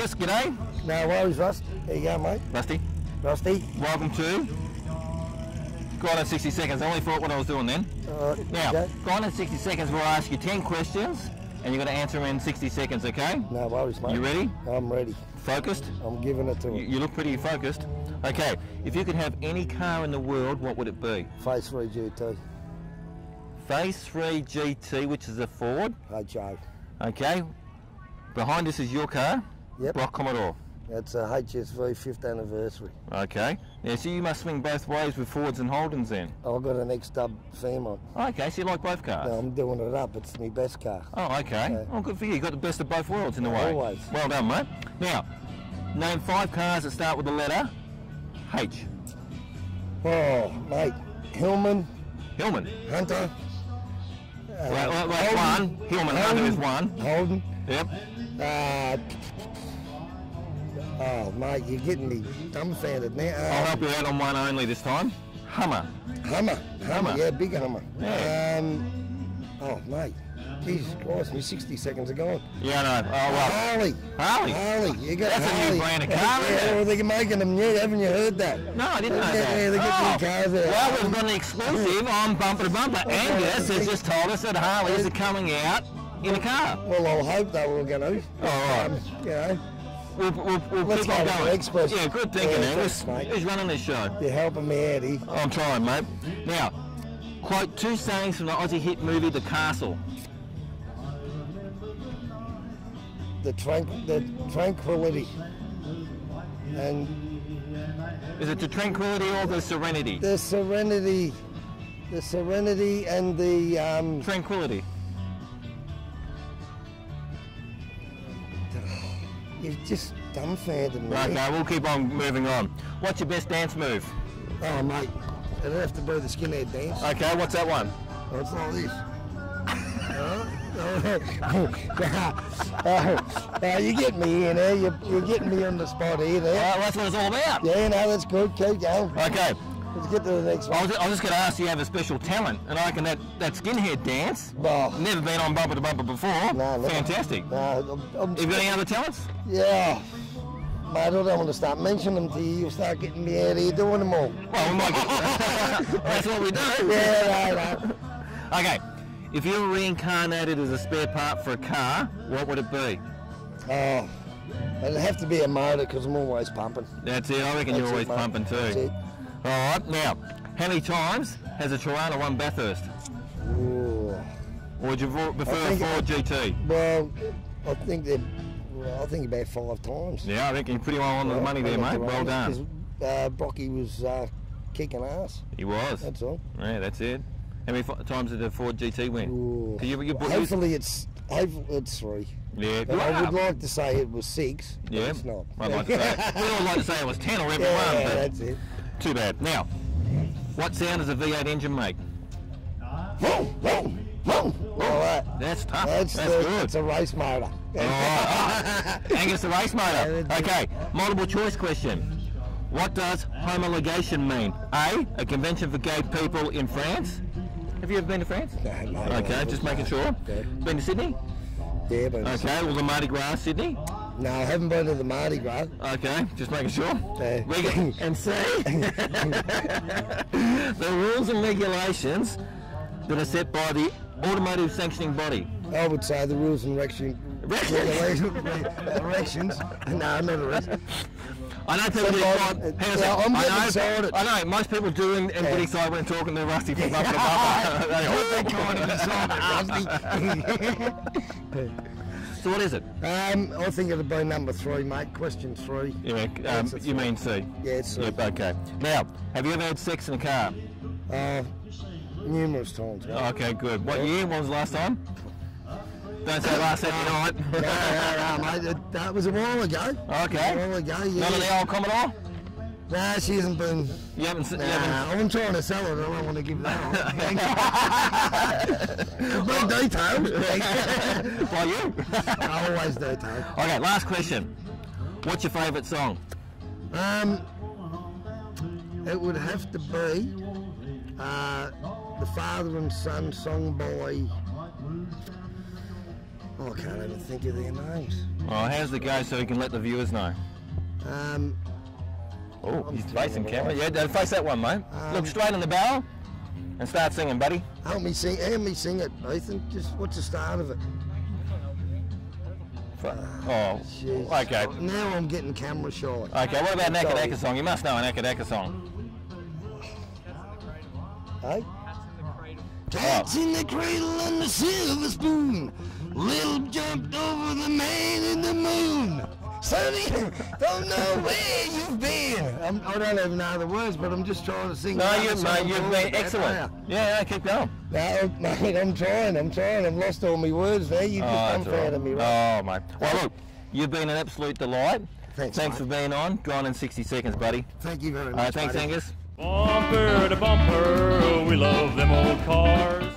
Angus, g'day. No worries, Rust. There you go, mate. Rusty, Rusty. welcome to Gone in 60 Seconds. I only thought what I was doing then. Uh, Now, okay. Gone in 60 Seconds, we'll ask you 10 questions and you're going to answer them in 60 seconds, okay? No worries, mate. You ready? I'm ready. Focused? I'm giving it to You, you look pretty focused. Okay, if you could have any car in the world, what would it be? Phase 3 GT. Phase 3 GT, which is a Ford. Joe. Okay. Behind us is your car, Yep. Brock Commodore. That's a HSV 5th anniversary. Okay. Yeah, so you must swing both ways with Fords and Holdens then. I've got an X-Dub Fairmont. Okay, so you like both cars? No, I'm doing it up. It's my best car. Oh, okay. Yeah. Oh, good for you. You got the best of both worlds in a way. Always. Well done, mate. Now, name five cars that start with the letter H. Oh, mate. Hillman, Hillman. Hunter. Uh, Wait, wait, wait, one. Hillman Hunter is one. Holden. Yep. Uh, oh, mate, you're getting me I'm saying dumbfounded now. I'll help you out on one only this time. Hummer. Hummer. Hummer. Hummer. Yeah, big Hummer. Yeah. Um, oh, mate. Jesus Christ, my 60 seconds are gone. Yeah, no. Oh, well. Harley. Harley. Harley. You got That's a new Harley. brand of car, isn't it? they're making them new. Haven't you heard that? No, I didn't know Yeah, that. yeah, they get oh. new cars out. Well, we've got an exclusive on Bumper to Bumper. Angus has just told us that Harleys are coming out in a car. Well, I'll hope they were going to. Oh, all right. you know, We'll, we'll, we'll Let's keep on go to the going. Yeah, good thinking, Yeah, Angus. thanks, mate. Who's running this show? you're helping me out here. I'm trying, mate. Now, quote two sayings from the Aussie hit movie The Castle. The, tranq- the tranquility. And Is it the tranquility or the serenity? the serenity. The serenity and the um, Tranquility. You just dumbfounded me. Okay, we'll keep on moving on. What's your best dance move? Oh mate, it'd have to be the skinhead dance. Okay, what's that one? Oh, it's like this. oh, oh, you get me in there. You're, you're getting me on the spot here. Well, that's what it's all about. Yeah, no, that's good. Keep going. Okay, Let's get to the next I one. was, I was just going to ask you have a special talent, and I reckon that, that skinhead dance, Well, never been on bumper to bumper before. No, never. Fantastic. no, I'm, I'm, Have you got any other talents? yeah. Mate, I don't want to start mentioning them to you. You'll start getting me out of here doing them all. Well, we might get, that's what we do. Yeah, no, no. Okay, if you were reincarnated as a spare part for a car, what would it be? Oh, it'd have to be a motor because I'm always pumping. That's it. I reckon you're always it, pumping That's too. All right. Now, how many times has a Torana won Bathurst? Ooh. Or would you prefer a think- Ford GT? Well, I think they're. Well, I think about five times. Yeah, I reckon you're pretty well on the money there, mate. Well done. Uh, Brocky was uh, kicking ass. He was. That's all. Yeah, that's it. How many times did the Ford GT win? You, you, you, hopefully it's hopefully it's three. yeah, But I would like to say it was six. but Yeah, it's not. I'd like to say. we all like to say it was ten or every yeah, one, but that's it. Too bad. Now, what sound does a V8 engine make? Vroom, vroom, vroom. All right. That's tough. That's, That's, the, good. It's a race motor. Oh, Angus the race motor. Okay, multiple choice question. What does homologation mean? A, a convention for gay people in France. Have you ever been to France? No, no, Okay, no, just making sure. Been to Sydney? Yeah, but Okay, well the Mardi Gras, Sydney. No, I haven't been to the Mardi Gras. Okay, just making sure. Yeah. Reg- and see the rules and regulations that are set by the automotive sanctioning body. I would say the rules and direction, regulations. Directions. No, not directions. I know people get excited. Hang on a Yeah, sec. I'm I know, excited. I know, most people do and, and get Yeah. excited when talking to Rusty from Bumper to Bumper. They go, So what is it? Um, I think it'll be number three, mate. Question three. Yeah, um, you mean C? Yeah, it's Yep, okay. Now, have you ever had sex in a car? uh, numerous times. mate. Okay, good. What year? When was the last time? Don't say last Saturday night. No, no, no, mate. That, was a while ago. Okay. A while ago, yeah. None of the old Commodore? Nah, she hasn't been. You haven't, se- Nah, you haven't I'm trying to sell it. I don't want to give that on. Big details. by you? I always Tony. okay, last question. What's your favourite song? Um, it would have to be uh, the father and son song by. Oh, I can't even think of their names. Oh, how's the go so we can let the viewers know? Um, Oh, he's facing camera. Yeah, face that one, mate. Um, Look straight in the barrel and start singing, buddy. help me sing, help me sing it, Ethan. Just what's the start of it? Oh, Jeez. okay. Now I'm getting camera shy. Okay, what about an. Acca Dacca song? You must know an Acca Dacca song. Hey? Cats in the cradle and the silver spoon. Little jumped over the man in the moon. Sonny, don't know where. I'm, I don't even know the words, but I'm just trying to sing. No, another you, song mate, you've called been excellent. Yeah, yeah, keep going. No, mate, I'm trying, I'm trying. I've lost all my words there. You Oh, just that's all dumbfounded right. me, right? Oh, mate. Well, look, you've been an absolute delight. Thanks, Thanks mate. for being on. Gone in 60 seconds, buddy. Thank you very uh, much. All right, thanks, buddy. Angus. Bumper to bumper, we love them old cars.